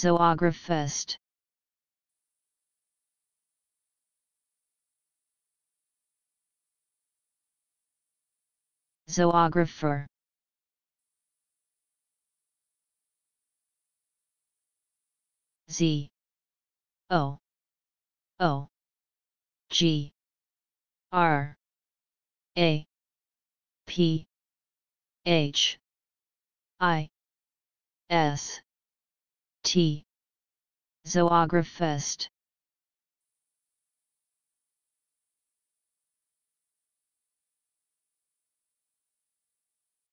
Zoographist Zoographer. Z. O. O. G. R. A. P. H. I. S T. Zoographist